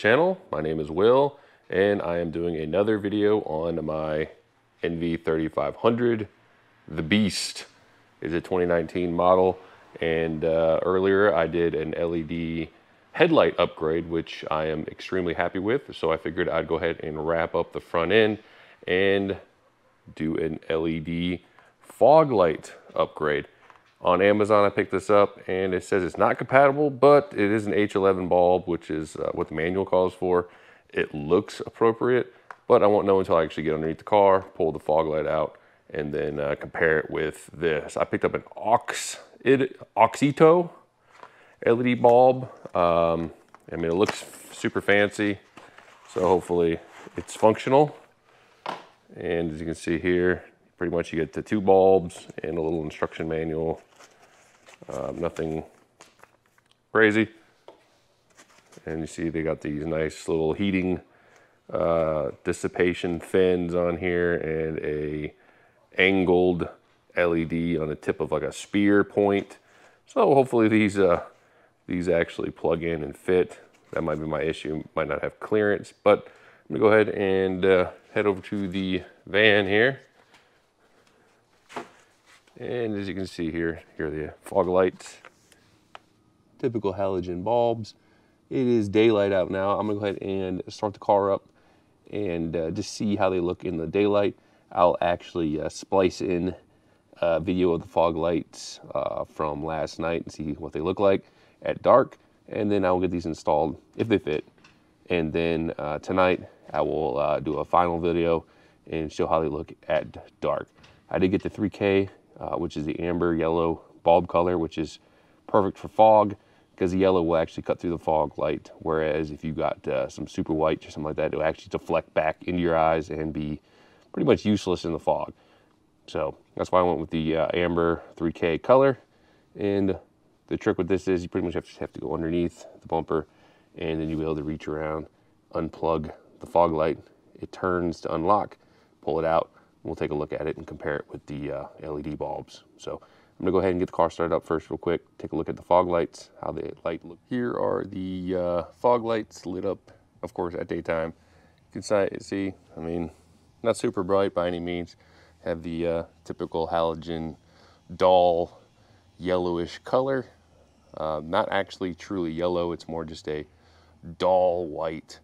channel. My name is Will, and I am doing another video on my NV3500. The Beast is a 2019 model, and uh, earlier I did an LED headlight upgrade, which I am extremely happy with. So I figured I'd go ahead and wrap up the front end and do an LED fog light upgrade. On Amazon, I picked this up and it says it's not compatible, but it is an H11 bulb, which is uh, what the manual calls for. It looks appropriate, but I won't know until I actually get underneath the car, pull the fog light out, and then uh, compare it with this. I picked up an Ox, it, AUXITO LED bulb. Um, I mean, it looks super fancy, so hopefully it's functional. And as you can see here, pretty much you get the two bulbs and a little instruction manual. Um, nothing crazy. And you see they got these nice little heating uh, dissipation fins on here and a angled LED on the tip of like a spear point. So hopefully these uh, these actually plug in and fit. That might be my issue, might not have clearance, but I'm gonna go ahead and uh, head over to the van here. And as you can see here, here are the fog lights. Typical halogen bulbs. It is daylight out now. I'm gonna go ahead and start the car up and uh, just see how they look in the daylight. I'll actually uh, splice in a video of the fog lights uh, from last night and see what they look like at dark, and then I will get these installed if they fit. And then uh, tonight I will uh, do a final video and show how they look at dark. I did get the 3K, uh, which is the amber yellow bulb color, which is perfect for fog because the yellow will actually cut through the fog light. Whereas if you got uh, some super white or something like that, it will actually deflect back into your eyes and be pretty much useless in the fog. So that's why I went with the uh, amber 3K color. And the trick with this is you pretty much have to, have to go underneath the bumper and then you'll be able to reach around, unplug the fog light. It turns to unlock, pull it out. We'll take a look at it and compare it with the uh, LED bulbs. So I'm gonna go ahead and get the car started up first real quick, take a look at the fog lights, how the light look. Here are the uh, fog lights lit up, of course, at daytime. You can see, I mean, not super bright by any means. Have the uh, typical halogen dull yellowish color uh, not actually truly yellow, it's more just a dull white,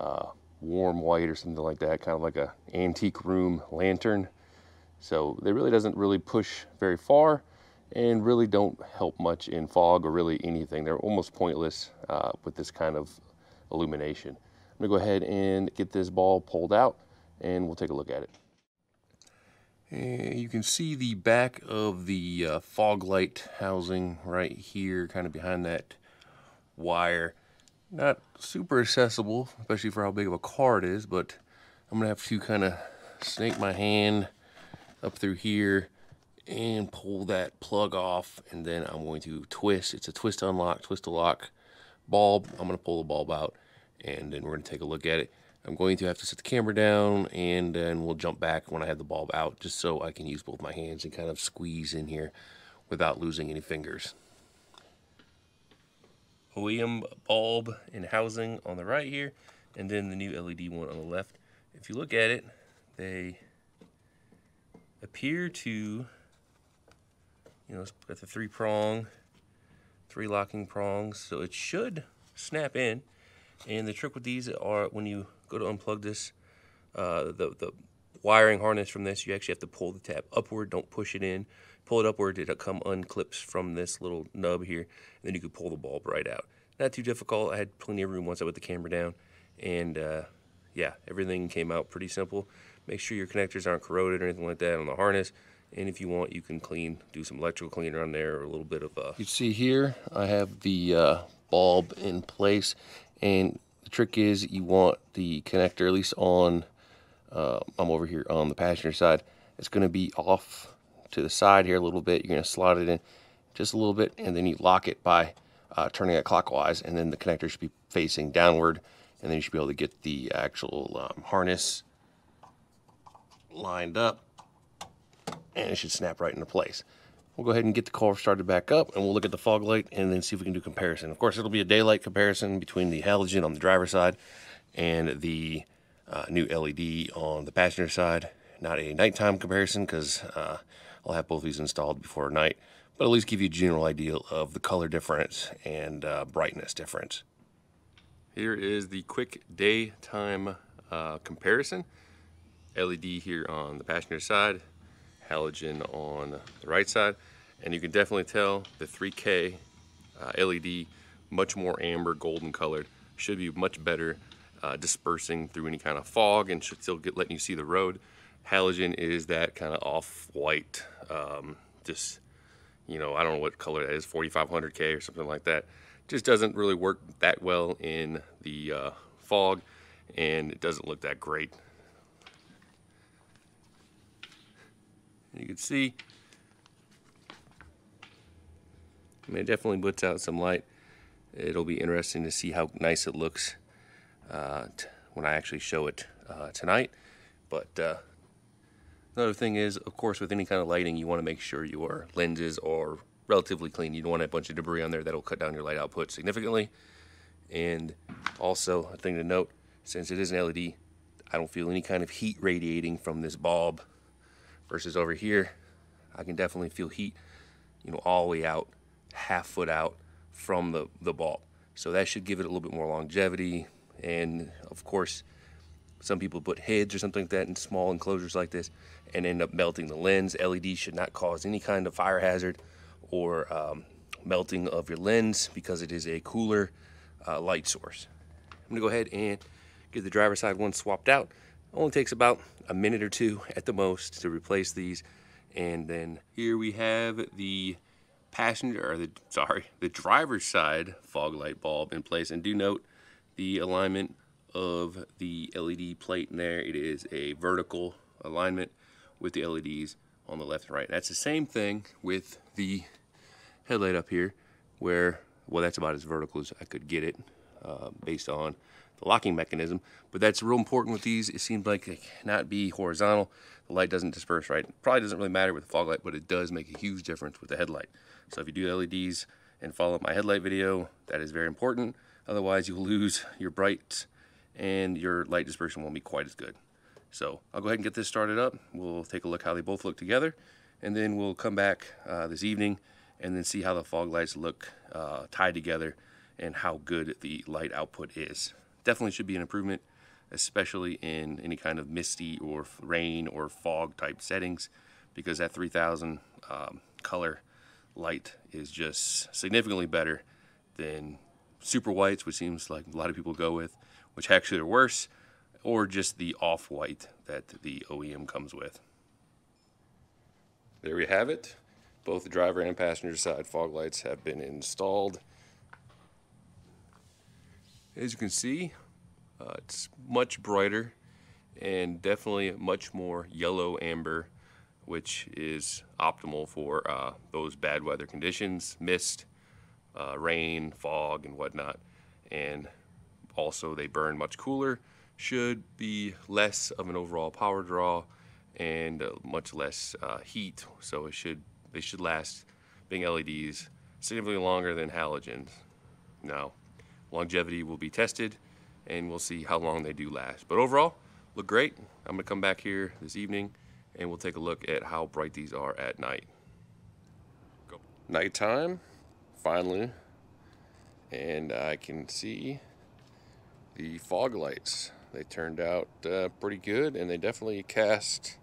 uh, warm white or something like that, kind of like a antique room lantern. So it really doesn't really push very far and really don't help much in fog or really anything. They're almost pointless uh, with this kind of illumination. I'm gonna go ahead and get this ball pulled out and we'll take a look at it. And you can see the back of the uh, fog light housing right here, kind of behind that wire. Not super accessible, especially for how big of a car it is, but I'm gonna have to kind of snake my hand up through here and pull that plug off and then I'm going to twist. It's a twist unlock, twist to lock bulb. I'm gonna pull the bulb out and then we're gonna take a look at it. I'm going to have to set the camera down and then we'll jump back when I have the bulb out just so I can use both my hands and kind of squeeze in here without losing any fingers. OEM bulb and housing on the right here and then the new LED one on the left. If you look at it, they appear to, you know, it's got the three prong, three locking prongs, so it should snap in. And the trick with these are when you go to unplug this, uh, the, the wiring harness from this, you actually have to pull the tab upward, don't push it in. Pull it upward, it'll come unclips from this little nub here, and then you can pull the bulb right out. Not too difficult, I had plenty of room once I put the camera down, and uh, yeah, everything came out pretty simple. Make sure your connectors aren't corroded or anything like that on the harness, and if you want, you can clean, do some electrical cleaner on there or a little bit of... Uh... You see here, I have the uh, bulb in place, and the trick is you want the connector, at least on, uh, I'm over here on the passenger side, it's going to be off to the side here a little bit. You're going to slot it in just a little bit, and then you lock it by uh, turning it clockwise, and then the connector should be facing downward, and then you should be able to get the actual um, harness lined up, and it should snap right into place. we'll go ahead and get the car started back up and we'll look at the fog light and then see if we can do comparison. Of course, it'll be a daylight comparison between the halogen on the driver's side and the uh, new LED on the passenger side. Not a nighttime comparison because uh, I'll have both of these installed before night, but at least give you a general idea of the color difference and uh, brightness difference. Here is the quick daytime uh, comparison. LED here on the passenger side, halogen on the right side. And you can definitely tell the 3K uh, LED, much more amber golden colored, should be much better uh, dispersing through any kind of fog and should still get letting you see the road. Halogen is that kind of off-white, um, just, you know, I don't know what color that is, 4500K or something like that. Just doesn't really work that well in the uh, fog and it doesn't look that great. You can see, I mean, it definitely puts out some light. It'll be interesting to see how nice it looks uh, when I actually show it uh, tonight. But uh, another thing is, of course, with any kind of lighting, you want to make sure your lenses are relatively clean. You don't want a bunch of debris on there that'll cut down your light output significantly. And also, a thing to note, since it is an LED, I don't feel any kind of heat radiating from this bulb versus over here I can definitely feel heat you know all the way out half foot out from the the bulb so that should give it a little bit more longevity and of course some people put heads or something like that in small enclosures like this and end up melting the lens LED should not cause any kind of fire hazard or um, melting of your lens because it is a cooler uh, light source I'm gonna go ahead and get the driver side one swapped out only takes about a minute or two at the most to replace these. And then here we have the passenger, or the, sorry, the driver's side fog light bulb in place. And do note the alignment of the LED plate in there. It is a vertical alignment with the LEDs on the left and right. That's the same thing with the headlight up here where, well, that's about as vertical as I could get it uh, based on the locking mechanism. But that's real important with these. It seems like it cannot be horizontal. The light doesn't disperse right. Probably doesn't really matter with the fog light, but it does make a huge difference with the headlight. So if you do LEDs and follow my headlight video, that is very important. Otherwise, you'll lose your bright and your light dispersion won't be quite as good. So I'll go ahead and get this started up. We'll take a look how they both look together. And then we'll come back uh, this evening and then see how the fog lights look uh, tied together and how good the light output is definitely should be an improvement, especially in any kind of misty or rain or fog type settings, because that 3000 um, color light is just significantly better than super whites, which seems like a lot of people go with, which actually are worse, or just the off white that the OEM comes with. There we have it. Both the driver and passenger side fog lights have been installed. As you can see, uh, it's much brighter and definitely much more yellow amber, which is optimal for uh, those bad weather conditions, mist, uh, rain, fog, and whatnot. And also they burn much cooler, should be less of an overall power draw and uh, much less uh, heat. So it should they should last, being LEDs, significantly longer than halogens. Now, Longevity will be tested and we'll see how long they do last. But overall, look great. I'm gonna come back here this evening and we'll take a look at how bright these are at night. Go. Nighttime, finally, and I can see the fog lights. They turned out uh, pretty good and they definitely cast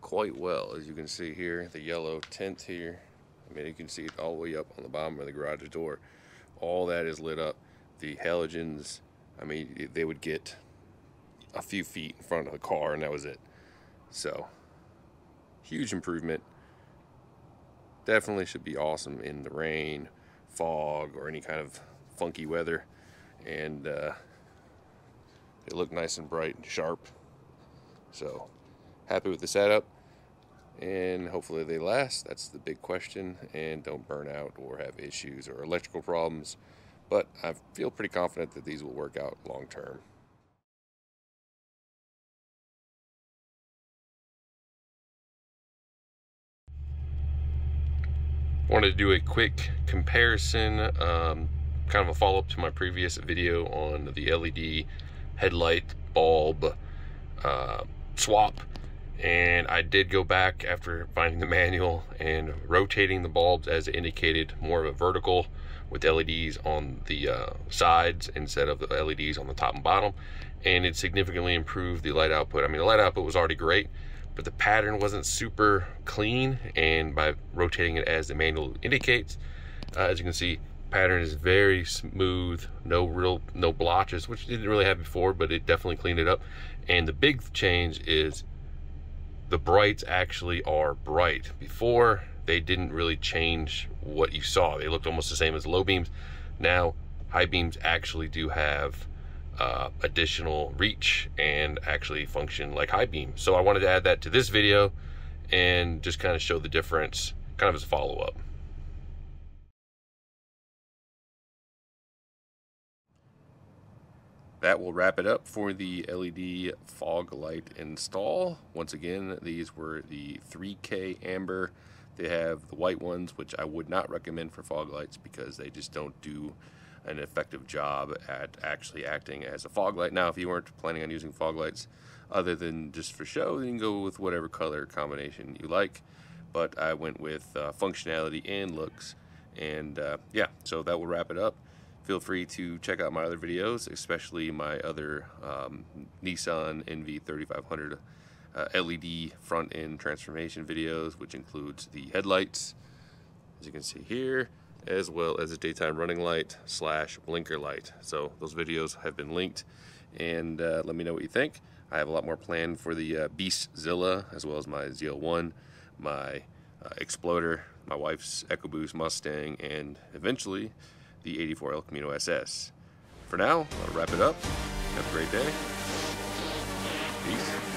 quite well as you can see here the yellow tint here I mean, you can see it all the way up on the bottom of the garage door. All that is lit up. The halogens, I mean, they would get a few feet in front of the car and that was it. So, huge improvement. Definitely should be awesome in the rain, fog, or any kind of funky weather. And uh, they look nice and bright and sharp. So, happy with the setup and hopefully they last. That's the big question, and don't burn out or have issues or electrical problems. But I feel pretty confident that these will work out long term. Wanted to do a quick comparison, um, kind of a follow-up to my previous video on the LED headlight bulb uh, swap. And I did go back after finding the manual and rotating the bulbs as indicated more of a vertical with LEDs on the uh, sides instead of the LEDs on the top and bottom. And it significantly improved the light output. I mean, the light output was already great, but the pattern wasn't super clean. And by rotating it as the manual indicates, uh, as you can see, pattern is very smooth, no real, no blotches, which didn't really have before, but it definitely cleaned it up. And the big change is the brights actually are bright. Before, they didn't really change what you saw. They looked almost the same as low beams. Now, high beams actually do have uh, additional reach and actually function like high beam. So I wanted to add that to this video and just kind of show the difference kind of as a follow-up. That will wrap it up for the LED fog light install. Once again, these were the 3K amber. They have the white ones, which I would not recommend for fog lights because they just don't do an effective job at actually acting as a fog light. Now, if you weren't planning on using fog lights other than just for show, then you can go with whatever color combination you like. But I went with uh, functionality and looks. And uh, yeah, so that will wrap it up. Feel free to check out my other videos, especially my other um, Nissan NV3500 uh, LED front end transformation videos, which includes the headlights, as you can see here, as well as a daytime running light slash blinker light. So those videos have been linked and uh, let me know what you think. I have a lot more planned for the uh, Beastzilla as well as my ZL1, my uh, Exploder, my wife's EcoBoost Mustang, and eventually the 84 El Camino SS. For now, I'll wrap it up. Have a great day. Peace.